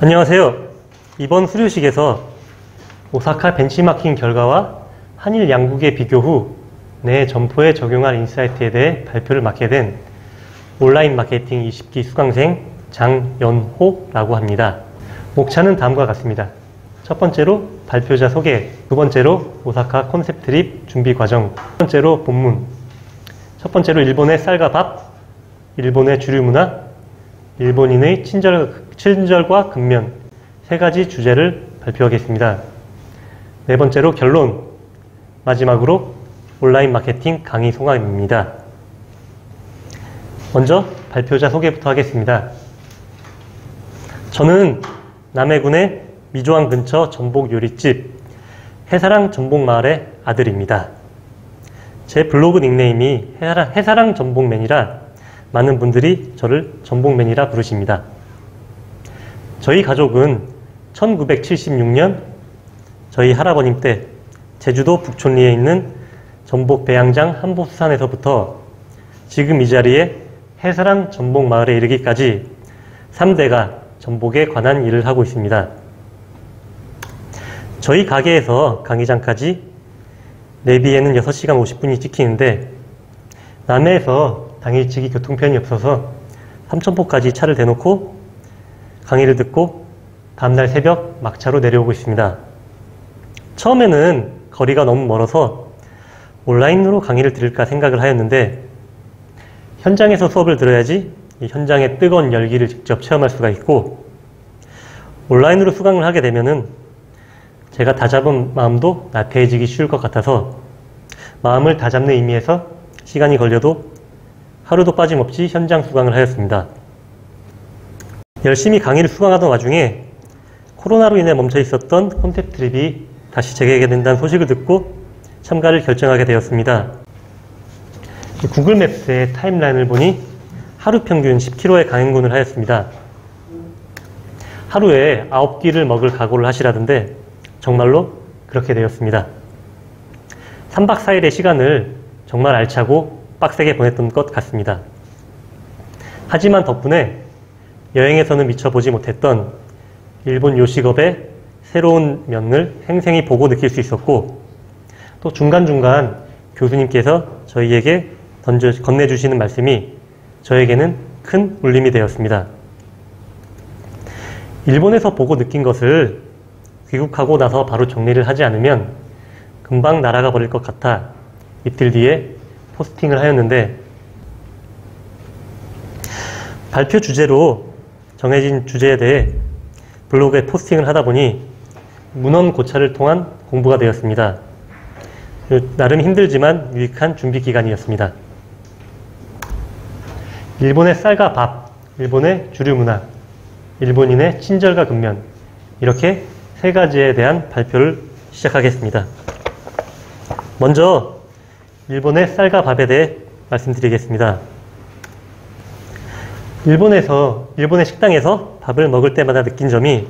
안녕하세요. 이번 수료식에서 오사카 벤치마킹 결과와 한일 양국의 비교 후 내 점포에 적용할 insight에 대해 발표를 맡게 된 온라인 마케팅 20기 수강생 장연호라고 합니다. 목차는 다음과 같습니다. 첫 번째로 발표자 소개, 두 번째로 오사카 concept trip 준비 과정, 첫 번째로 본문, 첫 번째로 일본의 쌀과 밥, 일본의 주류 문화, 일본인의 친절, 친절과 근면 세 가지 주제를 발표하겠습니다. 네 번째로 결론, 마지막으로 온라인 마케팅 강의 송암입니다. 먼저 발표자 소개부터 하겠습니다. 저는 남해군의 미조항 근처 전복 요리집 해사랑 전복마을의 아들입니다. 제 블로그 닉네임이 해사랑, 해사랑 전복맨이라 많은 분들이 저를 전복맨이라 부르십니다. 저희 가족은 1976년 저희 할아버님 때 제주도 북촌리에 있는 전복 배양장 한보수산에서부터 지금 이 자리에 해사랑 전복 마을에 이르기까지 3대가 전복에 관한 일을 하고 있습니다. 저희 가게에서 강의장까지 내비에는 6시간 50분이 찍히는데 남해에서 당일치기 교통편이 없어서 삼천포까지 차를 대놓고 강의를 듣고 다음날 새벽 막차로 내려오고 있습니다. 처음에는 거리가 너무 멀어서 온라인으로 강의를 들을까 생각을 하였는데 현장에서 수업을 들어야지 현장의 뜨거운 열기를 직접 체험할 수가 있고 온라인으로 수강을 하게 되면은 제가 다잡은 마음도 나태해지기 쉬울 것 같아서 마음을 다잡는 의미에서 시간이 걸려도 하루도 빠짐없이 현장 수강을 하였습니다. 열심히 강의를 수강하던 와중에 코로나로 인해 멈춰 있었던 콘셉트 트립이 다시 재개된다는 소식을 듣고 참가를 결정하게 되었습니다. 구글 맵스의 타임라인을 보니 하루 평균 10km의 강행군을 하였습니다. 하루에 9끼를 먹을 각오를 하시라던데 정말로 그렇게 되었습니다. 3박 4일의 시간을 정말 알차고 빡세게 보냈던 것 같습니다. 하지만 덕분에 여행에서는 미쳐보지 못했던 일본 요식업의 새로운 면을 생생히 보고 느낄 수 있었고 또 중간중간 교수님께서 저희에게 던져, 건네주시는 말씀이 저에게는 큰 울림이 되었습니다. 일본에서 보고 느낀 것을 귀국하고 나서 바로 정리를 하지 않으면 금방 날아가 버릴 것 같아 이틀 뒤에 포스팅을 하였는데 발표 주제로 정해진 주제에 대해 블로그에 포스팅을 하다 보니 문헌 고찰을 통한 공부가 되었습니다. 나름 힘들지만 유익한 준비 기간이었습니다. 일본의 쌀과 밥, 일본의 주류 문화, 일본인의 친절과 근면 이렇게 세 가지에 대한 발표를 시작하겠습니다. 먼저 일본의 쌀과 밥에 대해 말씀드리겠습니다. 일본에서 일본의 식당에서 밥을 먹을 때마다 느낀 점이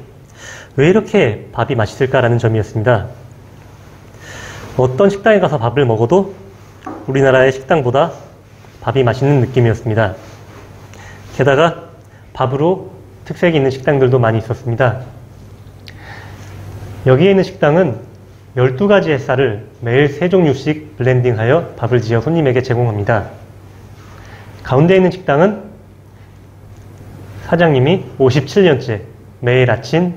왜 이렇게 밥이 맛있을까라는 점이었습니다. 어떤 식당에 가서 밥을 먹어도 우리나라의 식당보다 밥이 맛있는 느낌이었습니다. 게다가 밥으로 특색이 있는 식당들도 많이 있었습니다. 여기에 있는 식당은 12가지의 쌀을 매일 3종류씩 블렌딩하여 밥을 지어 손님에게 제공합니다. 가운데 있는 식당은 사장님이 57년째 매일 아침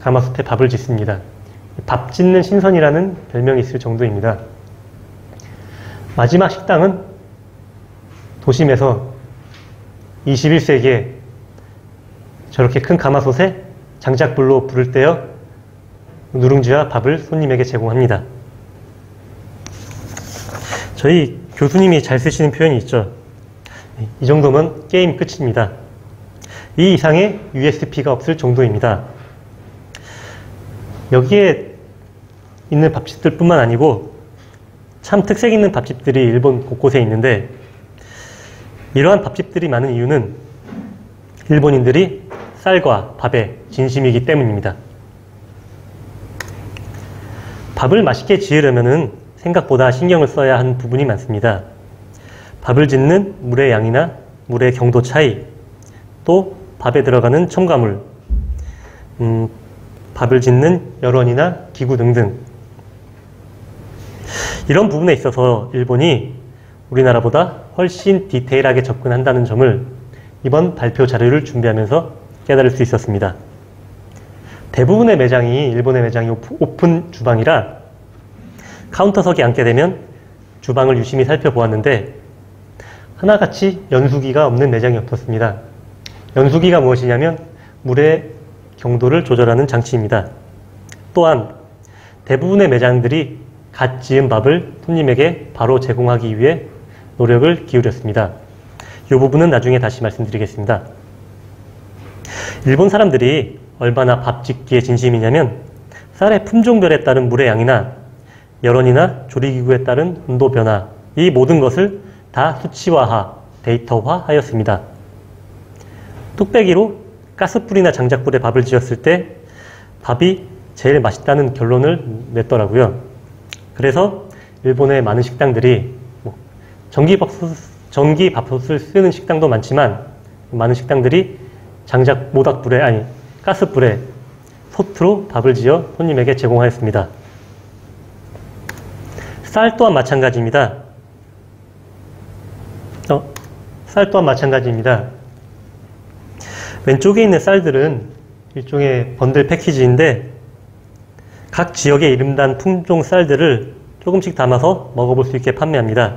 가마솥에 밥을 짓습니다. 밥 짓는 신선이라는 별명이 있을 정도입니다. 마지막 식당은 도심에서 21세기에 저렇게 큰 가마솥에 장작불로 불을 떼어 누룽지와 밥을 손님에게 제공합니다. 저희 교수님이 잘 쓰시는 표현이 있죠. 이 정도면 게임 끝입니다. 이 이상의 USP가 없을 정도입니다. 여기에 있는 밥집들 뿐만 아니고 참 특색 있는 밥집들이 일본 곳곳에 있는데 이러한 밥집들이 많은 이유는 일본인들이 쌀과 밥에 진심이기 때문입니다. 밥을 맛있게 지으려면 생각보다 신경을 써야 하는 부분이 많습니다. 밥을 짓는 물의 양이나 물의 경도 차이, 또 밥에 들어가는 첨가물, 음, 밥을 짓는 여론이나 기구 등등 이런 부분에 있어서 일본이 우리나라보다 훨씬 디테일하게 접근한다는 점을 이번 발표 자료를 준비하면서 깨달을 수 있었습니다. 대부분의 매장이 일본의 매장이 오픈 주방이라 카운터석에 앉게 되면 주방을 유심히 살펴보았는데 하나같이 연수기가 없는 매장이 없었습니다. 연수기가 무엇이냐면 물의 경도를 조절하는 장치입니다. 또한 대부분의 매장들이 갓 지은 밥을 손님에게 바로 제공하기 위해 노력을 기울였습니다. 이 부분은 나중에 다시 말씀드리겠습니다. 일본 사람들이 얼마나 밥 짓기에 진심이냐면 쌀의 품종별에 따른 물의 양이나 여론이나 조리기구에 따른 온도 변화 이 모든 것을 다 수치화하, 데이터화 하였습니다. 뚝배기로 가스불이나 장작불에 밥을 지었을 때 밥이 제일 맛있다는 결론을 냈더라고요. 그래서 일본의 많은 식당들이 뭐 전기밥솥, 전기밥솥을 쓰는 식당도 많지만 많은 식당들이 장작 모닥불에 아니 가스불에 솥으로 밥을 지어 손님에게 제공하였습니다. 쌀 또한 마찬가지입니다. 어, 쌀 또한 마찬가지입니다. 왼쪽에 있는 쌀들은 일종의 번들 패키지인데 각 지역에 이름난 품종 쌀들을 조금씩 담아서 먹어볼 수 있게 판매합니다.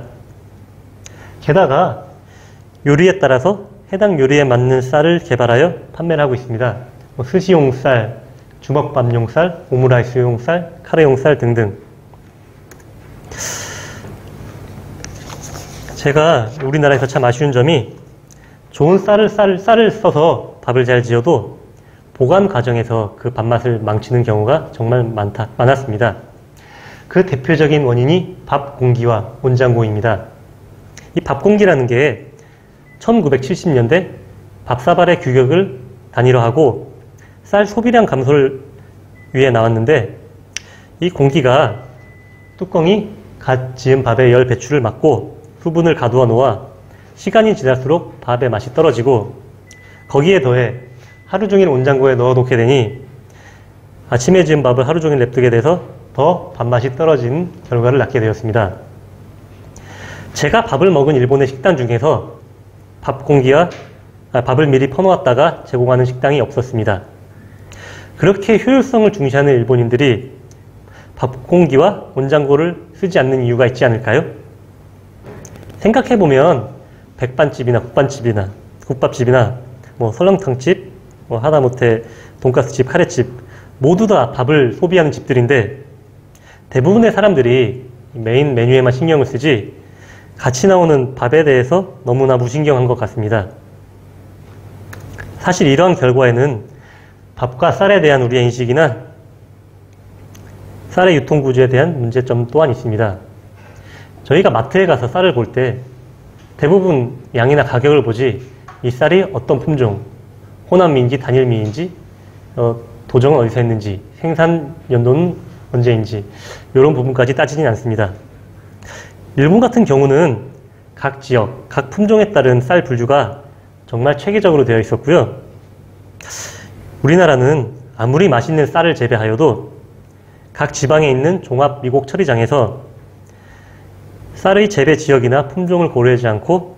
게다가 요리에 따라서 해당 요리에 맞는 쌀을 개발하여 판매를 하고 있습니다. 뭐 스시용 쌀, 주먹밥용 쌀, 오므라이스용 쌀, 카레용 쌀 등등. 제가 우리나라에서 참 아쉬운 점이 좋은 쌀을, 쌀을, 쌀을 써서 밥을 잘 지어도 보관 과정에서 그 밥맛을 망치는 경우가 정말 많다, 많았습니다. 그 대표적인 원인이 밥 공기와 온장고입니다. 이 밥 공기라는 게 1970년대 밥사발의 규격을 단위로하고 쌀 소비량 감소를 위해 나왔는데 이 공기가 뚜껑이 갓 지은 밥의 열 배출을 막고 수분을 가두어 놓아 시간이 지날수록 밥의 맛이 떨어지고 거기에 더해 하루 종일 온장고에 넣어 놓게 되니 아침에 지은 밥을 하루 종일 냅두게 돼서 더 밥맛이 떨어진 결과를 낳게 되었습니다. 제가 밥을 먹은 일본의 식당 중에서 밥 공기와 아, 밥을 미리 퍼놓았다가 제공하는 식당이 없었습니다. 그렇게 효율성을 중시하는 일본인들이 밥 공기와 온장고를 쓰지 않는 이유가 있지 않을까요? 생각해보면 백반집이나 국반집이나 국밥집이나 뭐 설렁탕집 뭐 하다못해 돈가스집, 카레집 모두 다 밥을 소비하는 집들인데 대부분의 사람들이 메인 메뉴에만 신경을 쓰지 같이 나오는 밥에 대해서 너무나 무신경한 것 같습니다. 사실 이러한 결과에는 밥과 쌀에 대한 우리의 인식이나 쌀의 유통구조에 대한 문제점 또한 있습니다. 저희가 마트에 가서 쌀을 볼 때 대부분 양이나 가격을 보지 이 쌀이 어떤 품종, 호남미인지 단일미인지 어, 도정은 어디서 했는지 생산 연도는 언제인지 이런 부분까지 따지진 않습니다. 일본 같은 경우는 각 지역, 각 품종에 따른 쌀 분류가 정말 체계적으로 되어 있었고요. 우리나라는 아무리 맛있는 쌀을 재배하여도 각 지방에 있는 종합 미곡 처리장에서 쌀의 재배 지역이나 품종을 고려하지 않고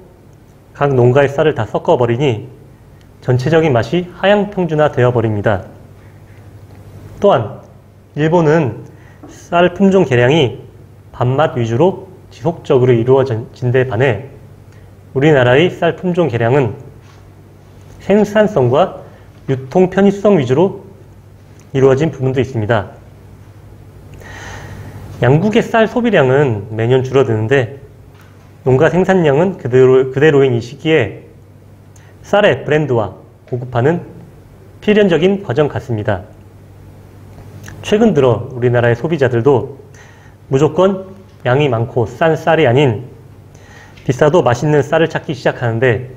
각 농가의 쌀을 다 섞어버리니 전체적인 맛이 하향 평준화 되어 버립니다. 또한 일본은 쌀 품종 개량이 밥맛 위주로 지속적으로 이루어진 데 반해 우리나라의 쌀 품종 개량은 생산성과 유통 편의성 위주로 이루어진 부분도 있습니다. 양국의 쌀 소비량은 매년 줄어드는데 농가 생산량은 그대로, 그대로인 이 시기에 쌀의 브랜드와 고급화는 필연적인 과정 같습니다. 최근 들어 우리나라의 소비자들도 무조건 양이 많고 싼 쌀이 아닌 비싸도 맛있는 쌀을 찾기 시작하는데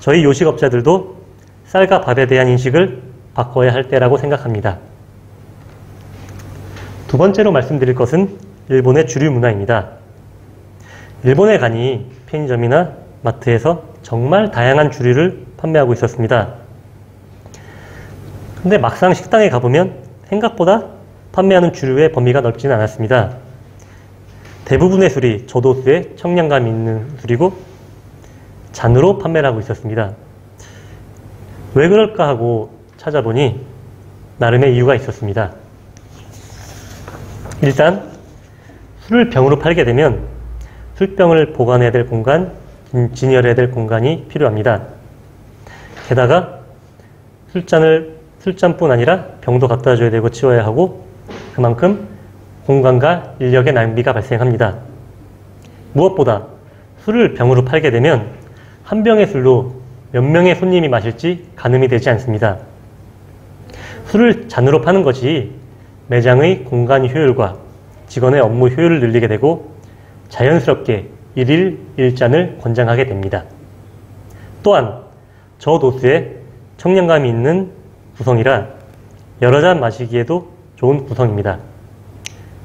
저희 요식업자들도 쌀과 밥에 대한 인식을 바꿔야 할 때라고 생각합니다. 두 번째로 말씀드릴 것은 일본의 주류 문화입니다. 일본에 가니 편의점이나 마트에서 정말 다양한 주류를 판매하고 있었습니다. 근데 막상 식당에 가보면 생각보다 판매하는 주류의 범위가 넓지는 않았습니다. 대부분의 술이 저도수에 청량감 있는 술이고 잔으로 판매를 하고 있었습니다. 왜 그럴까 하고 찾아보니 나름의 이유가 있었습니다. 일단 술을 병으로 팔게 되면 술병을 보관해야 될 공간, 진열해야 될 공간이 필요합니다. 게다가 술잔을 술잔뿐 아니라 병도 갖다 줘야 되고 치워야 하고 그만큼 공간과 인력의 낭비가 발생합니다. 무엇보다 술을 병으로 팔게 되면 한 병의 술로 몇 명의 손님이 마실지 가늠이 되지 않습니다. 술을 잔으로 파는 것이 매장의 공간 효율과 직원의 업무 효율을 늘리게 되고 자연스럽게 일일 일잔을 권장하게 됩니다. 또한 저 도수에 청량감이 있는 구성이라 여러 잔 마시기에도 좋은 구성입니다.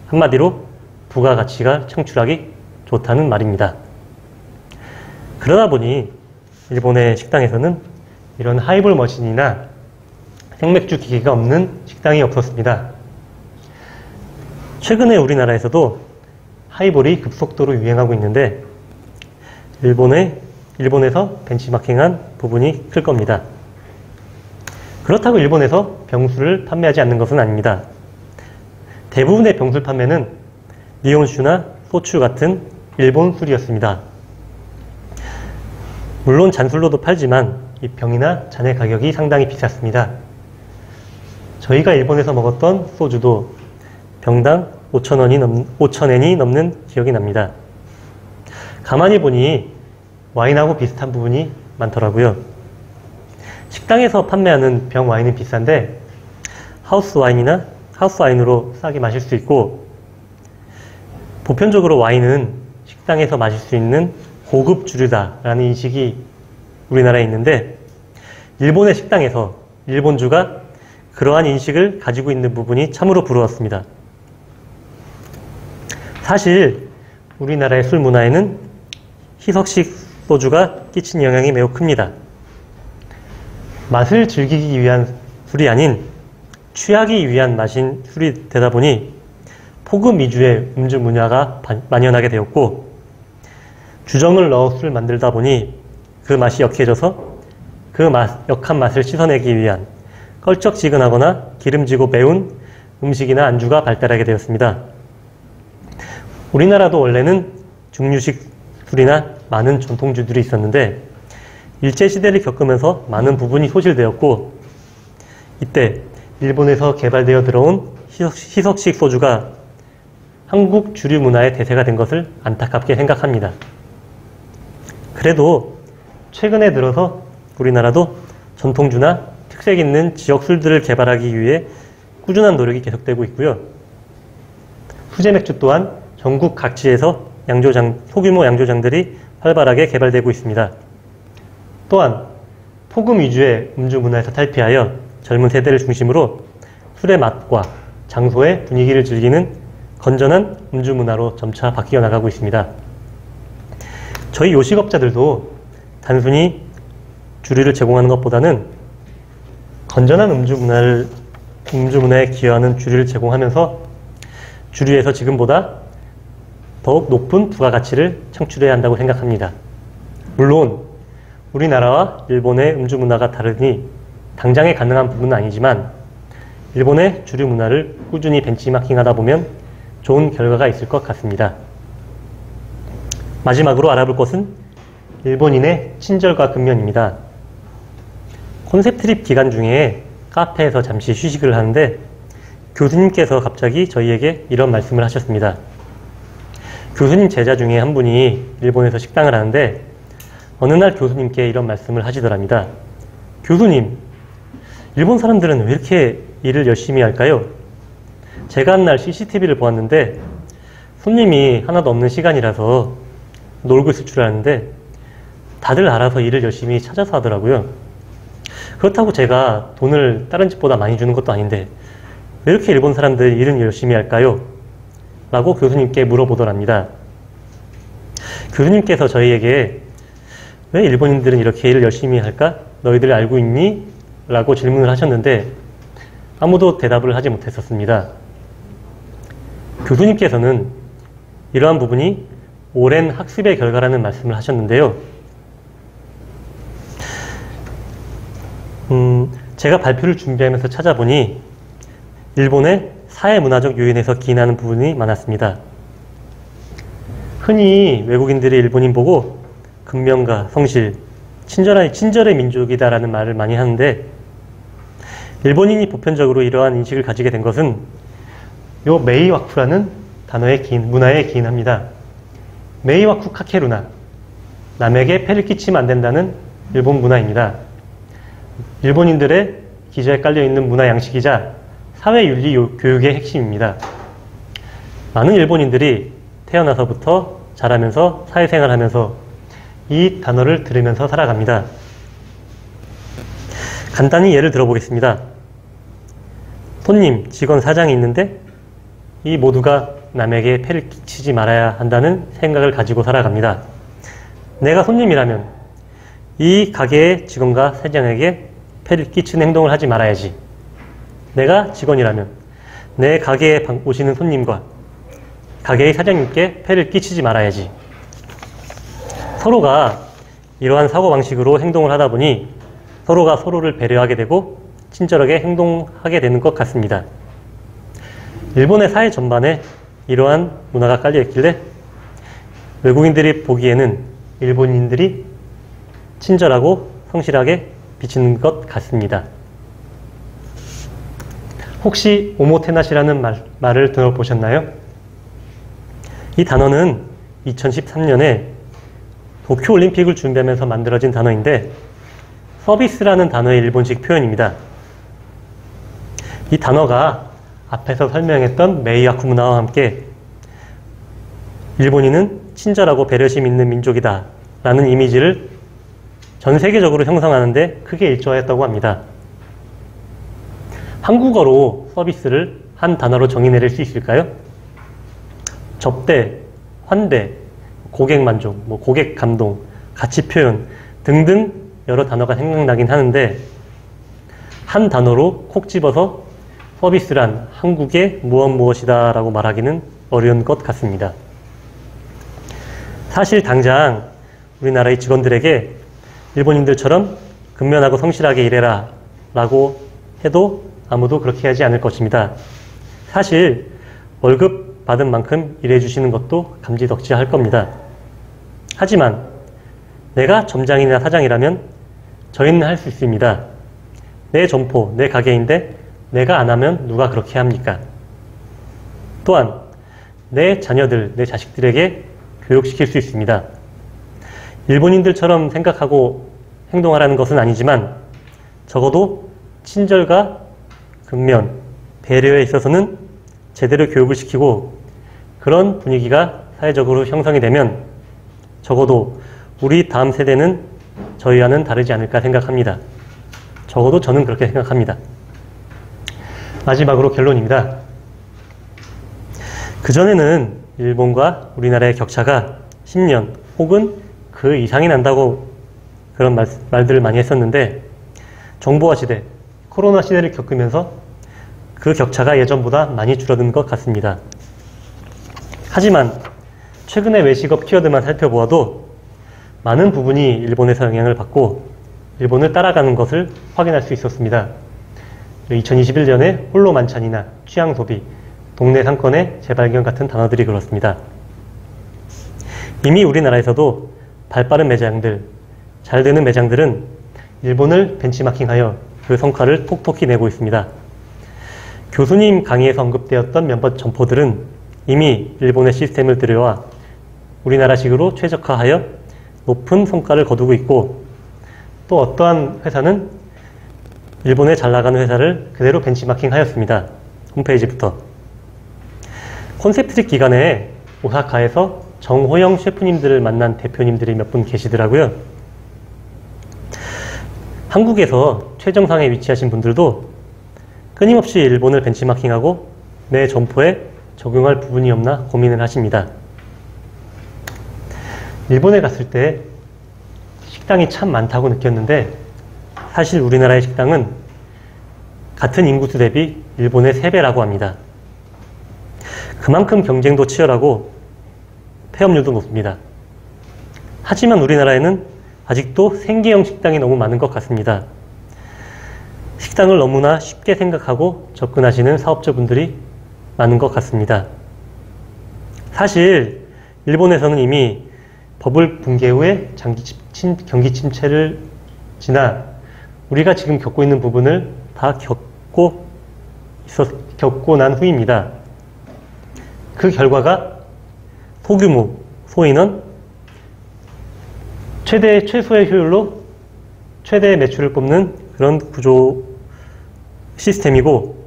한마디로 부가가치가 창출하기 좋다는 말입니다. 그러다 보니 일본의 식당에서는 이런 하이볼 머신이나 생맥주 기계가 없는 식당이 없었습니다. 최근에 우리나라에서도 하이볼이 급속도로 유행하고 있는데 일본의 일본에서 벤치마킹한 부분이 클 겁니다. 그렇다고 일본에서 병수를 판매하지 않는 것은 아닙니다. 대부분의 병술 판매는 니온슈나 소추 같은 일본 술이었습니다. 물론 잔술로도 팔지만 이 병이나 잔의 가격이 상당히 비쌌습니다. 저희가 일본에서 먹었던 소주도 병당 5천 원이 넘, 5천 엔이 넘는 기억이 납니다. 가만히 보니 와인하고 비슷한 부분이 많더라고요. 식당에서 판매하는 병 와인은 비싼데 하우스 와인이나 하우스 와인으로 싸게 마실 수 있고 보편적으로 와인은 식당에서 마실 수 있는 고급 주류다라는 인식이 우리나라에 있는데 일본의 식당에서 일본주가 그러한 인식을 가지고 있는 부분이 참으로 부러웠습니다. 사실 우리나라의 술 문화에는 희석식 소주가 끼친 영향이 매우 큽니다. 맛을 즐기기 위한 술이 아닌 취하기 위한 맛인 술이 되다 보니 포금 위주의 음주 문화가 만연하게 되었고 주정을 넣어 술을 만들다 보니 그 맛이 역해져서 그 맛, 역한 맛을 씻어내기 위한 껄쩍지근하거나 기름지고 매운 음식이나 안주가 발달하게 되었습니다. 우리나라도 원래는 중류식 술이나 많은 전통주들이 있었는데 일제시대를 겪으면서 많은 부분이 소실되었고 이때 일본에서 개발되어 들어온 희석, 식 소주가 한국 주류 문화의 대세가 된 것을 안타깝게 생각합니다. 그래도 최근에 들어서 우리나라도 전통주나 특색 있는 지역 술들을 개발하기 위해 꾸준한 노력이 계속되고 있고요. 수제 맥주 또한 전국 각지에서 양조장, 소규모 양조장들이 활발하게 개발되고 있습니다. 또한 폭음 위주의 음주 문화에서 탈피하여 젊은 세대를 중심으로 술의 맛과 장소의 분위기를 즐기는 건전한 음주 문화로 점차 바뀌어 나가고 있습니다. 저희 요식업자들도 단순히 주류를 제공하는 것보다는 건전한 음주 문화를 음주 문화에 기여하는 주류를 제공하면서 주류에서 지금보다 더욱 높은 부가가치를 창출해야 한다고 생각합니다. 물론 우리나라와 일본의 음주 문화가 다르니 당장에 가능한 부분은 아니지만 일본의 주류 문화를 꾸준히 벤치마킹하다 보면 좋은 결과가 있을 것 같습니다. 마지막으로 알아볼 것은 일본인의 친절과 근면입니다. 콘셉트 트립 기간 중에 카페에서 잠시 휴식을 하는데 교수님께서 갑자기 저희에게 이런 말씀을 하셨습니다. 교수님 제자 중에 한 분이 일본에서 식당을 하는데 어느 날 교수님께 이런 말씀을 하시더랍니다. 교수님, 일본 사람들은 왜 이렇게 일을 열심히 할까요? 제가 한 날 CCTV를 보았는데 손님이 하나도 없는 시간이라서 놀고 있을 줄 알았는데 다들 알아서 일을 열심히 찾아서 하더라고요. 그렇다고 제가 돈을 다른 집보다 많이 주는 것도 아닌데 왜 이렇게 일본 사람들 일은 열심히 할까요? 라고 교수님께 물어보더랍니다. 교수님께서 저희에게 왜 일본인들은 이렇게 일을 열심히 할까? 너희들 알고 있니? 라고 질문을 하셨는데 아무도 대답을 하지 못했었습니다. 교수님께서는 이러한 부분이 오랜 학습의 결과라는 말씀을 하셨는데요. 음, 제가 발표를 준비하면서 찾아보니 일본의 사회문화적 요인에서 기인하는 부분이 많았습니다. 흔히 외국인들이 일본인 보고 근면과 성실, 친절한, 친절의 민족이다라는 말을 많이 하는데 일본인이 보편적으로 이러한 인식을 가지게 된 것은 요 메이와쿠라는 단어의 기인, 문화에 기인합니다. 메이와쿠 카케루나 남에게 폐를 끼치면 안 된다는 일본 문화입니다. 일본인들의 기저에 깔려 있는 문화 양식이자 사회윤리 교육의 핵심입니다. 많은 일본인들이 태어나서부터 자라면서 사회생활 하면서 이 단어를 들으면서 살아갑니다. 간단히 예를 들어보겠습니다. 손님, 직원, 사장이 있는데 이 모두가 남에게 폐를 끼치지 말아야 한다는 생각을 가지고 살아갑니다. 내가 손님이라면 이 가게의 직원과 사장에게 폐를 끼치는 행동을 하지 말아야지. 내가 직원이라면 내 가게에 오시는 손님과 가게의 사장님께 폐를 끼치지 말아야지. 서로가 이러한 사고방식으로 행동을 하다 보니 서로가 서로를 배려하게 되고 친절하게 행동하게 되는 것 같습니다. 일본의 사회 전반에 이러한 문화가 깔려 있길래 외국인들이 보기에는 일본인들이 친절하고 성실하게 비치는 것 같습니다. 혹시 오모테나시라는 말, 말을 들어보셨나요? 이 단어는 2013년에 도쿄올림픽을 준비하면서 만들어진 단어인데 서비스라는 단어의 일본식 표현입니다. 이 단어가 앞에서 설명했던 메이와쿠 문화와 함께 일본인은 친절하고 배려심 있는 민족이다 라는 이미지를 전 세계적으로 형성하는데 크게 일조하였다고 합니다. 한국어로 서비스를 한 단어로 정의 내릴 수 있을까요? 접대, 환대, 고객 만족, 뭐 고객 감동, 가치 표현 등등 여러 단어가 생각나긴 하는데 한 단어로 콕 집어서 서비스란 한국의 무엇 무엇이다 라고 말하기는 어려운 것 같습니다. 사실 당장 우리나라의 직원들에게 일본인들처럼 근면하고 성실하게 일해라 라고 해도 아무도 그렇게 하지 않을 것입니다. 사실 월급 받은 만큼 일해 주시는 것도 감지덕지 할 겁니다. 하지만 내가 점장이나 사장이라면 저희는 할 수 있습니다. 내 점포, 내 가게인데 내가 안 하면 누가 그렇게 합니까? 또한 내 자녀들, 내 자식들에게 교육시킬 수 있습니다. 일본인들처럼 생각하고 행동하라는 것은 아니지만 적어도 친절과 근면, 배려에 있어서는 제대로 교육을 시키고 그런 분위기가 사회적으로 형성이 되면 적어도 우리 다음 세대는 저희와는 다르지 않을까 생각합니다. 적어도 저는 그렇게 생각합니다. 마지막으로 결론입니다. 그전에는 일본과 우리나라의 격차가 10년 혹은 그 이상이 난다고 그런 말, 말들을 많이 했었는데 정보화 시대, 코로나 시대를 겪으면서 그 격차가 예전보다 많이 줄어든 것 같습니다. 하지만 최근의 외식업 키워드만 살펴보아도 많은 부분이 일본에서 영향을 받고 일본을 따라가는 것을 확인할 수 있었습니다. 2021년에 홀로 만찬이나 취향 소비, 동네 상권의 재발견 같은 단어들이 그렇습니다. 이미 우리나라에서도 발 빠른 매장들, 잘 되는 매장들은 일본을 벤치마킹하여 그 성과를 톡톡히 내고 있습니다. 교수님 강의에서 언급되었던 몇몇 점포들은 이미 일본의 시스템을 들여와 우리나라식으로 최적화하여 높은 성과를 거두고 있고 또 어떠한 회사는 일본에 잘 나가는 회사를 그대로 벤치마킹 하였습니다. 홈페이지부터. 콘셉트릭 기간에 오사카에서 정호영 셰프님들을 만난 대표님들이 몇 분 계시더라고요. 한국에서 최정상에 위치하신 분들도 끊임없이 일본을 벤치마킹하고 내 점포에 적용할 부분이 없나 고민을 하십니다. 일본에 갔을 때 식당이 참 많다고 느꼈는데 사실 우리나라의 식당은 같은 인구수 대비 일본의 3배라고 합니다. 그만큼 경쟁도 치열하고 폐업률도 높습니다. 하지만 우리나라에는 아직도 생계형 식당이 너무 많은 것 같습니다. 식당을 너무나 쉽게 생각하고 접근하시는 사업자분들이 많은 것 같습니다. 사실 일본에서는 이미 버블 붕괴 후에 침, 경기 침체를 지나 우리가 지금 겪고 있는 부분을 다 겪고 있었, 겪고 난 후입니다. 그 결과가 소규모, 소인원, 최대, 최소의 효율로 최대의 매출을 뽑는 그런 구조 시스템이고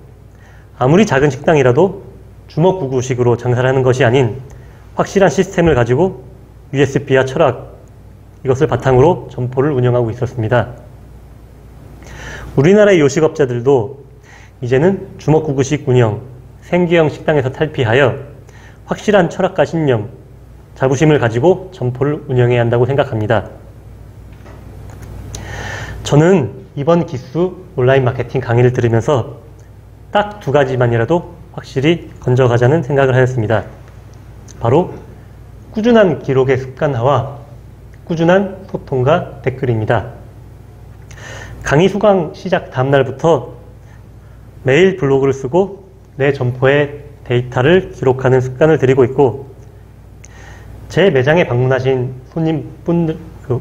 아무리 작은 식당이라도 주먹구구식으로 장사를 하는 것이 아닌 확실한 시스템을 가지고 USB와 철학 이것을 바탕으로 점포를 운영하고 있었습니다. 우리나라의 요식업자들도 이제는 주먹구구식 운영, 생계형 식당에서 탈피하여 확실한 철학과 신념, 자부심을 가지고 점포를 운영해야 한다고 생각합니다. 저는 이번 기수 온라인 마케팅 강의를 들으면서 딱 두 가지만이라도 확실히 건져가자는 생각을 하였습니다. 바로 꾸준한 기록의 습관화와 꾸준한 소통과 댓글입니다. 강의 수강 시작 다음날부터 매일 블로그를 쓰고 내 점포의 데이터를 기록하는 습관을 들이고 있고 제 매장에 방문하신 손님분, 그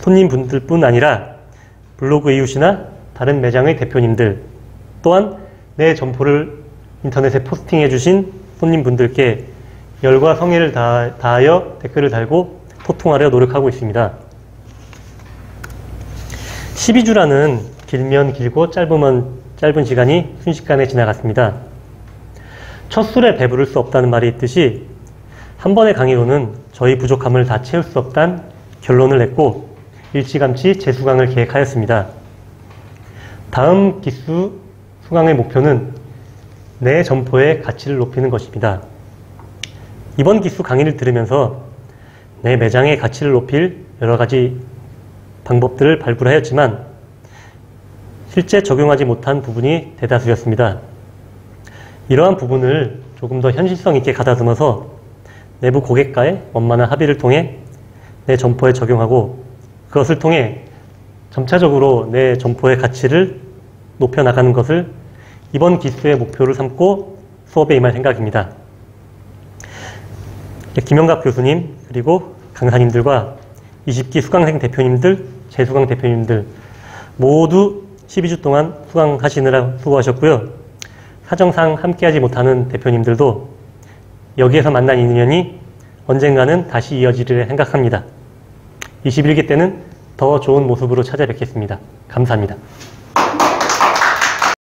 손님분들뿐 아니라 블로그 이웃이나 다른 매장의 대표님들 또한 내 점포를 인터넷에 포스팅해 주신 손님분들께 열과 성의를 다하여 댓글을 달고 소통하려 노력하고 있습니다. 12주라는 길면 길고 짧으면 짧은 시간이 순식간에 지나갔습니다. 첫 술에 배부를 수 없다는 말이 있듯이 한 번의 강의로는 저희 부족함을 다 채울 수 없다는 결론을 냈고 일찌감치 재수강을 계획하였습니다. 다음 기수 수강의 목표는 내 점포의 가치를 높이는 것입니다. 이번 기수 강의를 들으면서 내 매장의 가치를 높일 여러 가지 방법들을 발굴하였지만 실제 적용하지 못한 부분이 대다수였습니다. 이러한 부분을 조금 더 현실성 있게 가다듬어서 내부 고객과의 원만한 합의를 통해 내 점포에 적용하고 그것을 통해 점차적으로 내 점포의 가치를 높여나가는 것을 이번 기수의 목표를 삼고 수업에 임할 생각입니다. 김영갑 교수님 그리고 강사님들과 20기 수강생 대표님들, 재수강 대표님들 모두 12주 동안 수강하시느라 수고하셨고요. 사정상 함께하지 못하는 대표님들도 여기에서 만난 인연이 언젠가는 다시 이어지리라 생각합니다. 21기 때는 더 좋은 모습으로 찾아뵙겠습니다. 감사합니다.